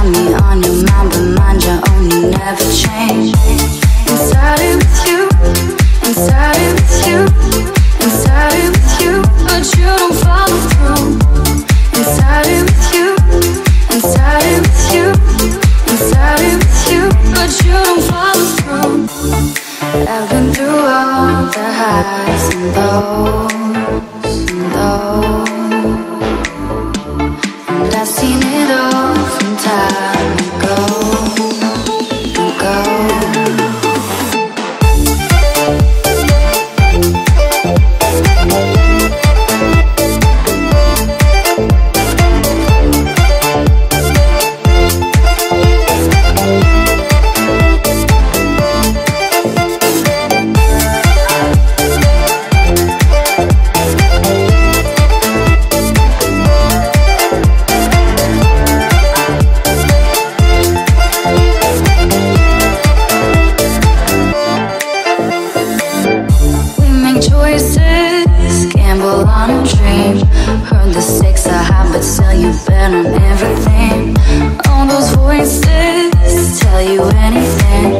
on your mind, but mind never change. Started with you, started with you, started with you, but you don't follow through. Started with you, started with you, started with you, but you don't follow through. I've been through all the highs and lows. do anything.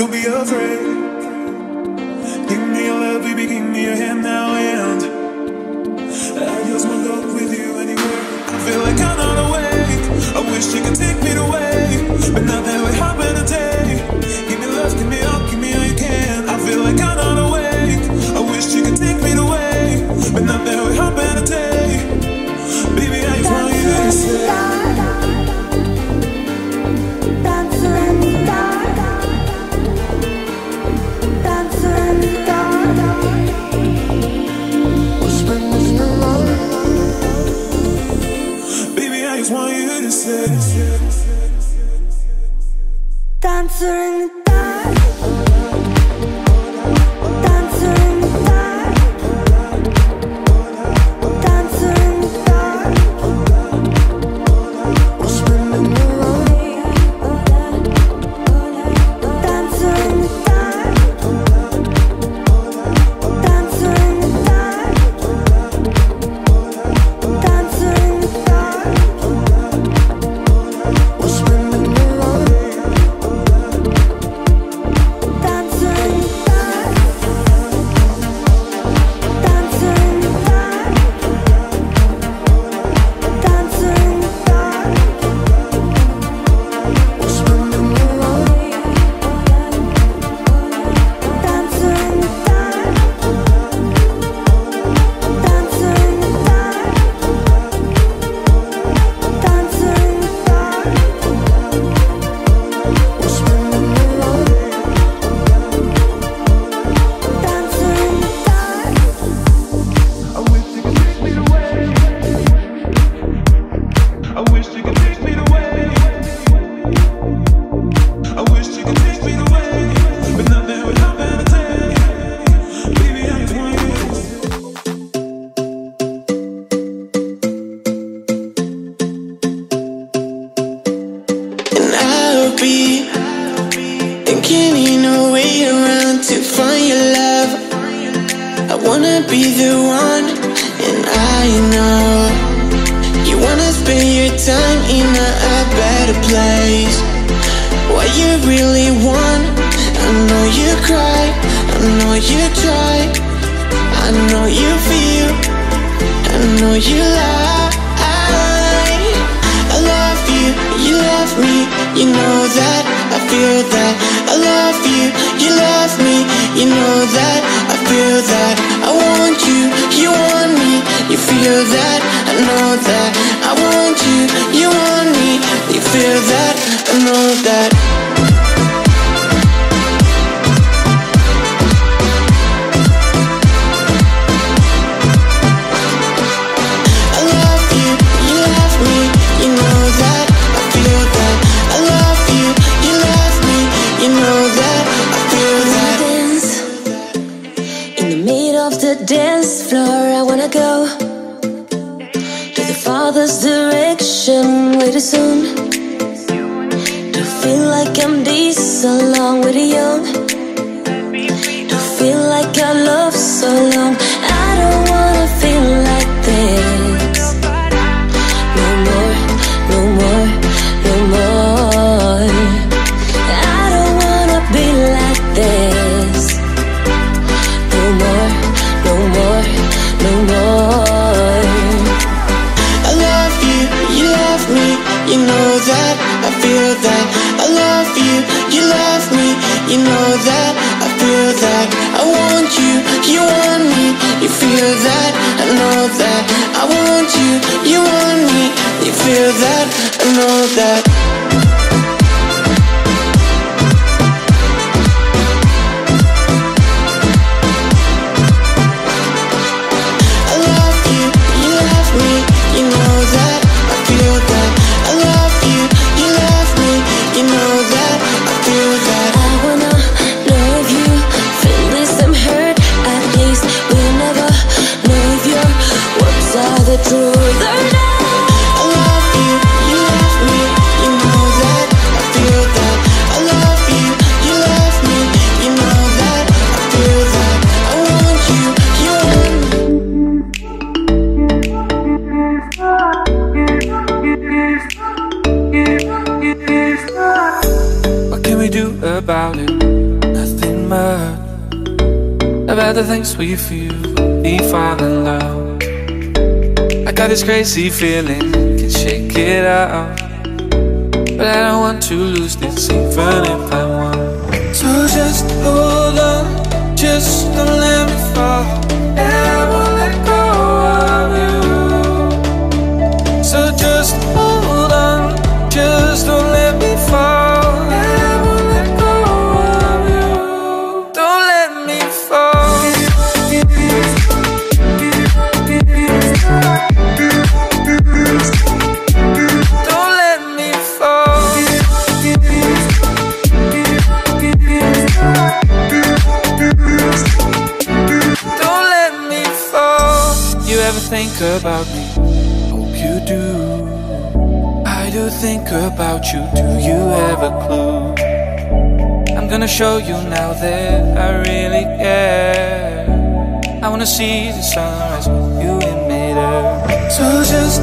Dancer be the dark know you try. I know you feel. I know you lie. I love you, you love me. You know that, I feel that. I love you, you love me. You know that, I feel that. I want you, you want me. You feel that, I know that. I want you, you want me. You feel that, I know that. dance floor I wanna go. To the father's direction way too soon. To feel like I'm this along with the young To feel like I love so long. sexy feeling can shake it out. But I don't want to lose this even if I want. So just hold on, just don't let me fall. about you, do you have a clue? I'm gonna show you now that I really care. I wanna see the sunrise, you in midair So just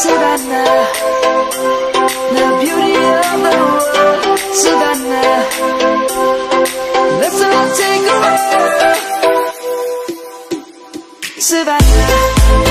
Savannah, the beauty of the world, Savannah. Let's all take a walk, Savannah.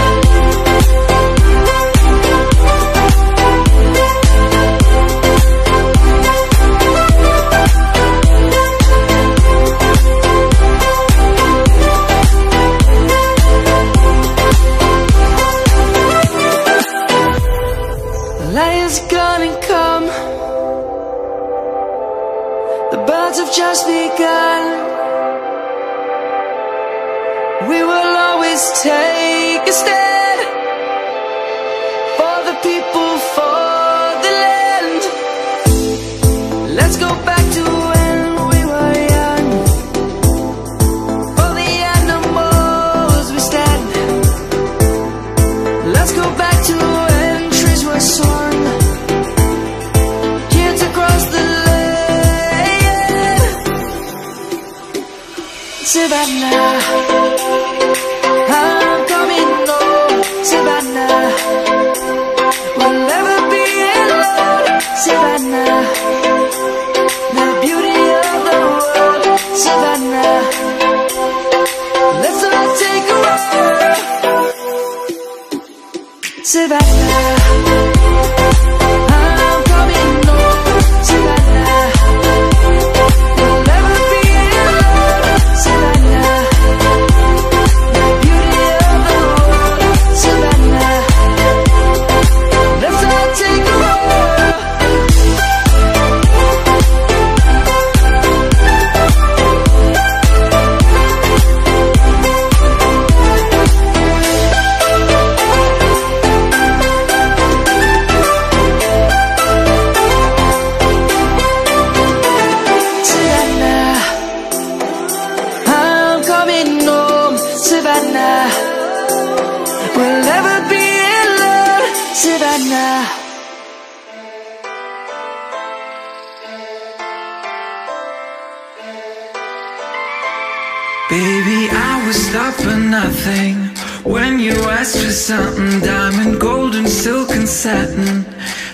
would stop for nothing. When you ask for something Diamond, gold and silk and satin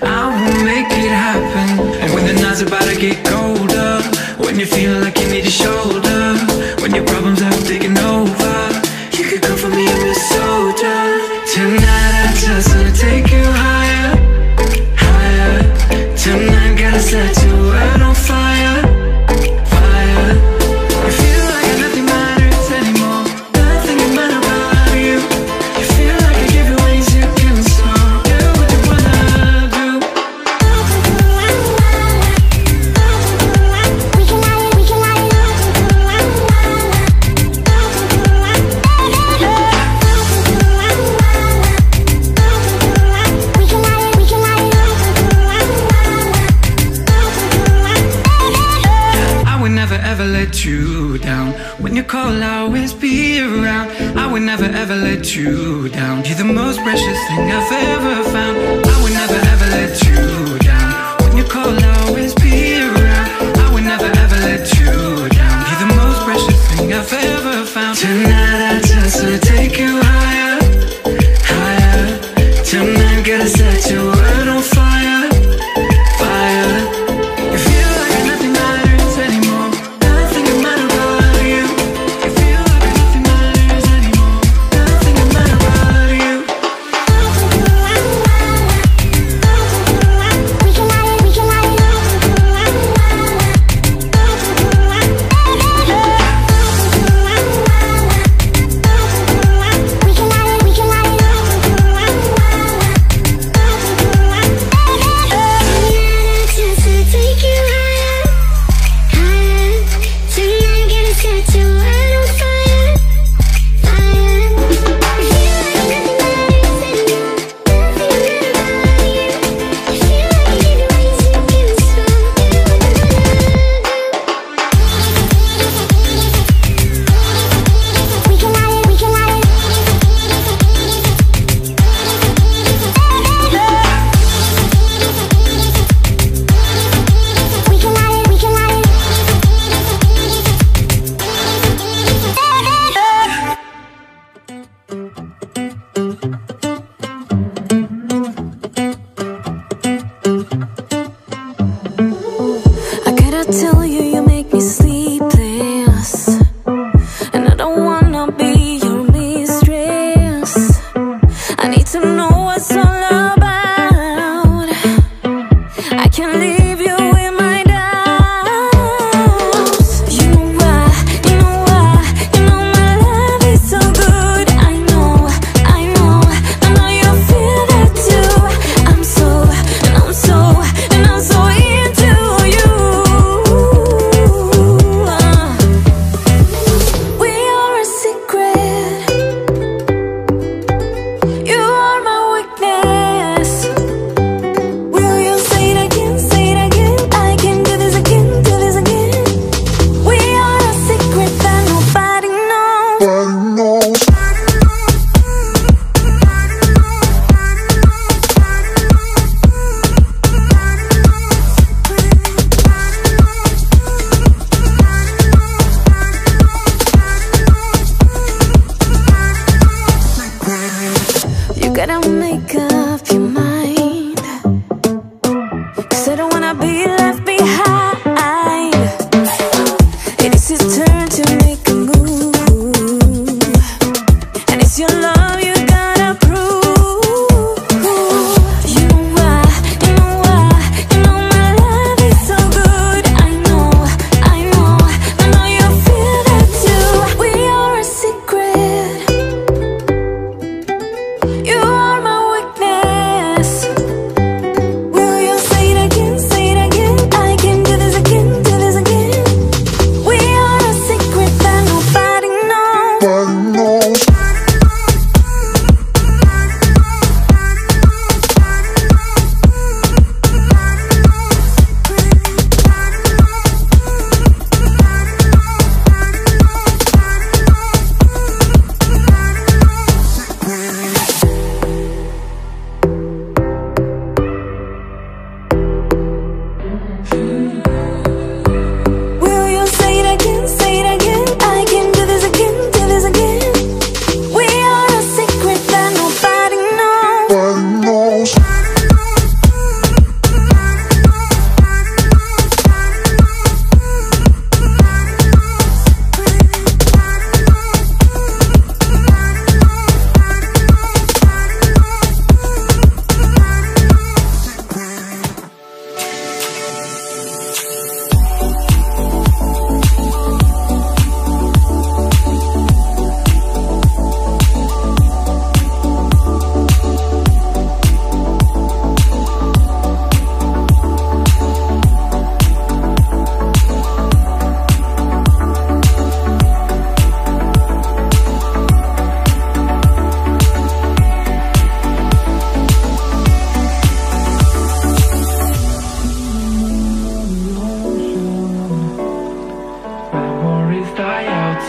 I will make it happen. And when the night's about to get colder When you feel like you need a shoulder When your problems are taking over you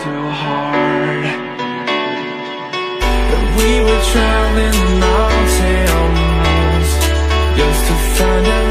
so hard. That we were traveling the mountains Just to find out